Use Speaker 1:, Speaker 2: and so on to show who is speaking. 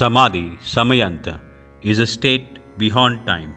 Speaker 1: Samadhi, Samayanta, is a state beyond time.